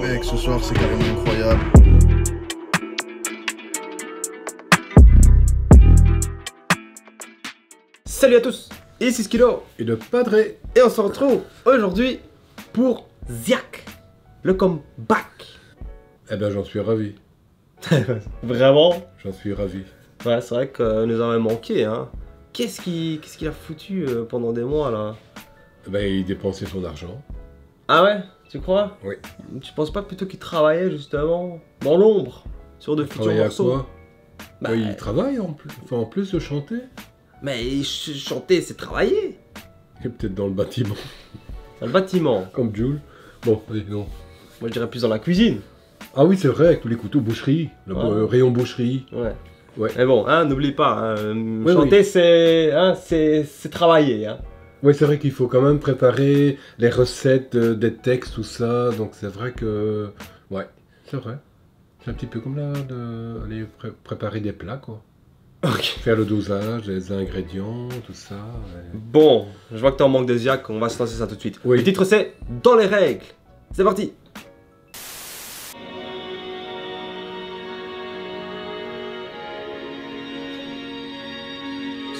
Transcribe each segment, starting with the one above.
Mec, ce soir c'est carrément incroyable. Salut à tous, ici Skilo Et le padré. et on se retrouve aujourd'hui pour Ziak, le comeback. Eh ben j'en suis ravi. Vraiment? J'en suis ravi. Ouais, c'est vrai que nous avons manqué, hein. Qu'est-ce qu'il qu'est-ce qu'il a foutu euh, pendant des mois là? Eh Ben il dépensait son argent. Ah ouais Tu crois? Oui. Tu penses pas plutôt qu'il travaillait justement dans l'ombre sur de futurs morceaux? quoi? Bah, Ouais, Il travaille en plus. Enfin en plus de chanter. Mais ch- chanter, c'est travailler Il est peut-être dans le bâtiment. Dans le bâtiment. Comme Jules. Bon, allez, non. Moi je dirais plus dans la cuisine. Ah oui c'est vrai, avec tous les couteaux boucherie. Le Ah. euh, rayon boucherie. Ouais. Ouais. Mais bon, hein, n'oublie pas, hein, chanter c'est hein, c'est travailler. Hein. Oui c'est vrai qu'il faut quand même préparer les recettes, euh, des textes, tout ça. Donc c'est vrai que... Ouais, c'est vrai. C'est un petit peu comme là, de aller pré- préparer des plats quoi. Ok. Faire le dosage, les ingrédients, tout ça. ouais. Bon, je vois que t'es en manque de on va se lancer ça tout de suite. Oui. Le titre c'est Dans les règles. C'est parti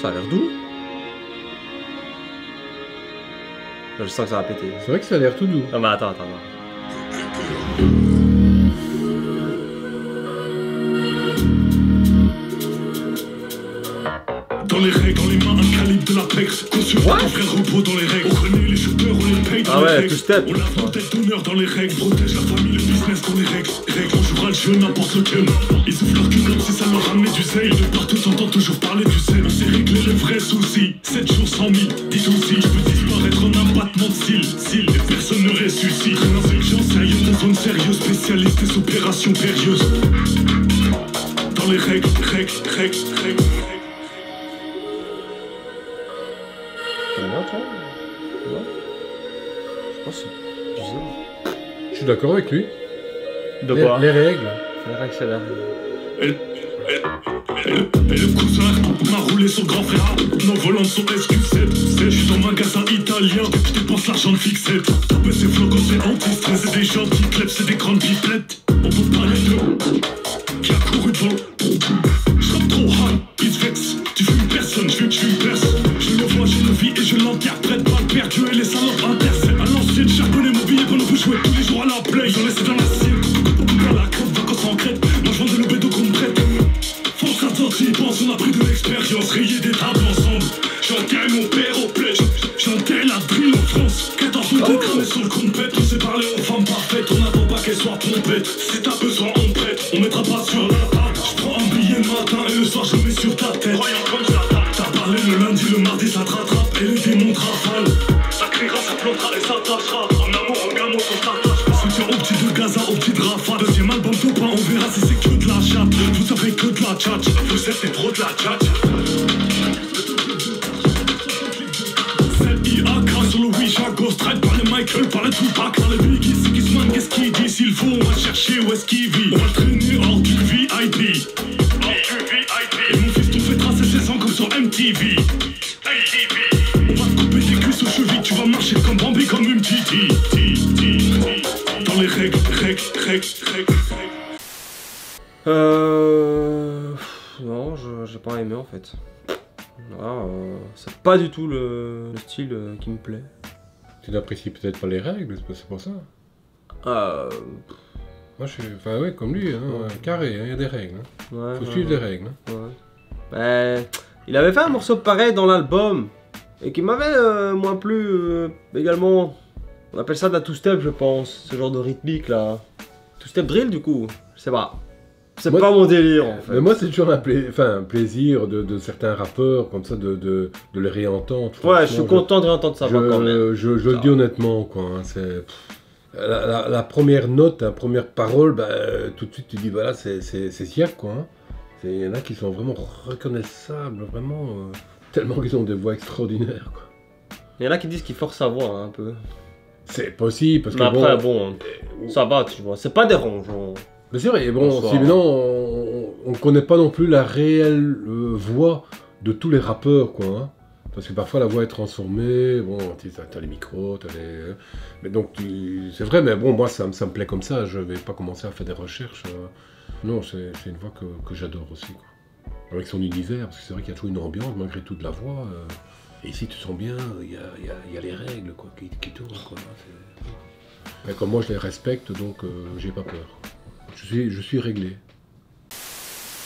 Ça a l'air doux. Je sens que ça va péter. C'est vrai que ça a l'air tout doux. Non mais attends, attends, attends. Dans les règles, dans les mains, un calibre de l'Apex. Consulte ton frère repos dans les règles. On connaît les shooters, on les paye dans Ah les ouais, règles. two step. On lave nos têtes d'honneur dans les règles. Protège la famille, le business dans les règles. Règles, on jouera le jeu n'importe lequel. Ils ouvrent leur cul comme si ça leur ramenait du zèle. De partout, t'entends toujours parler du zèle. On sait régler les vrais soucis. 7 jours, 100 000, Spécialiste des opérations périlleuses. Dans les règles, règles, règles, règles. T'aimes bien toi? Ouais. Je pense que c'est bizarre. Je suis d'accord avec lui. De Les, les règles. Les règles c'est là. Et le, et le- et le cousin m'a roulé son grand frère Nos volants sont SQ7 Je suis dans un magasin italien Je dépense l'argent de fixette Ses flocons c'est anti-stress C'est des qui clèpent c'est des grandes pipettes on sait parler aux femmes parfaites, on n'attend pas qu'elles soient pompettes. Si t'as besoin, on prête, on mettra pas sur la table. Je prends un billet le matin et le soir je mets sur ta tête. Comme ça, t'as parlé le lundi, le mardi ça te rattrape et les démons te rafalent. Ça criera, ça plantera et ça tâchera. En amour, en gamin, on s'attache. Soutien au petit de Gaza, au petit de Rafa. Deuxième album copain, on verra si c'est que de la chatte. Vous savez que de la tchatch, vous êtes où est-ce qu'il vit? On va le traîner hors du VIP Et mon fils, ton fait tracer ses sangs comme sur MTV On va te couper tes cuisses aux chevilles, tu vas marcher comme Bambi, comme une titi Dans les règles, règles, règles, règles, règles Euh. Non, je- j'ai pas aimé en fait. Voilà, euh, c'est pas du tout le, le style euh, qui me plaît. Tu n'apprécies peut-être pas les règles, c'est pas- c'est pour ça. Euh. Moi je suis. Enfin ouais, comme lui, hein, carré, hein, il y a des règles. Hein. Ouais. Faut suivre les règles. Hein. Ouais. Ben, il avait fait un morceau pareil dans l'album et qui m'avait euh, moins plu euh, également. On appelle ça de la two-step, je pense, ce genre de rythmique là. Two-step drill du coup, je sais pas. C'est pas mon délire en fait. Mais moi c'est toujours un, pla- enfin, un plaisir de, de certains rappeurs comme ça de, de, de les réentendre. ouais, je suis content de réentendre sa Je, quand même. je, je le Ça dis honnêtement, quoi. hein, c'est, la, la- la première note, la première parole, bah, euh, tout de suite tu dis, voilà, c'est, Siak, quoi. hein. Il y en a qui sont vraiment reconnaissables, vraiment, euh, tellement qu'ils ont des voix extraordinaires, quoi. Il y en a qui disent qu'il force sa voix hein, un peu. C'est possible, parce Mais que après, bon... bon, ça va, tu vois. C'est pas dérangeant. Mais c'est vrai, bon, Bonsoir. si maintenant on, on connaît pas non plus la réelle euh, voix de tous les rappeurs, quoi. hein. Parce que parfois la voix est transformée, bon, tu as, les micros, tu as les... Mais donc, c'est vrai, mais bon, moi, ça, me- ça me plaît comme ça, je vais pas commencer à faire des recherches. euh. Non, c'est une voix que, que j'adore aussi, quoi. Avec son univers, parce que c'est vrai qu'il y a toujours une ambiance, malgré tout, de la voix. euh. Et ici, tu sens bien, il y a, y a- y a les règles, quoi, qui, qui tournent, quoi. Mais comme moi, je les respecte, donc euh, j'ai pas peur. Je suis, je suis réglé.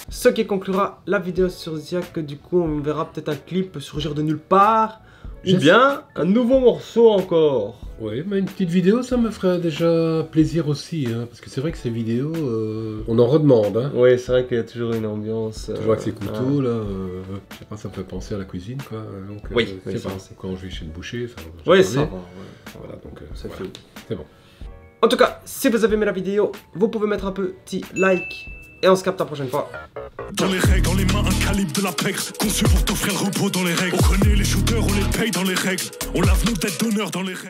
Ce qui conclura la vidéo sur Ziak, du coup on verra peut-être un clip surgir de nulle part, ou bien un nouveau morceau encore. Oui, mais une petite vidéo, ça me ferait déjà plaisir aussi, hein, parce que c'est vrai que ces vidéos, euh, on en redemande. Hein. Oui, c'est vrai qu'il y a toujours une ambiance. euh, Toujours avec ces couteaux, là, euh, je sais pas, ça me fait penser à la cuisine, quoi. Donc, Oui, ça pas, quand je vais chez le boucher, Oui, ça va. ouais. Voilà, donc, C'est voilà. C'est bon. En tout cas, si vous avez aimé la vidéo, vous pouvez mettre un petit like. Et on se capte la prochaine fois. Dans les règles, dans les mains, un calibre de la pègre. Conçu pour t'offrir le repos dans les règles. On connaît les shooters, on les paye dans les règles. On lave nos têtes d'honneur dans les règles.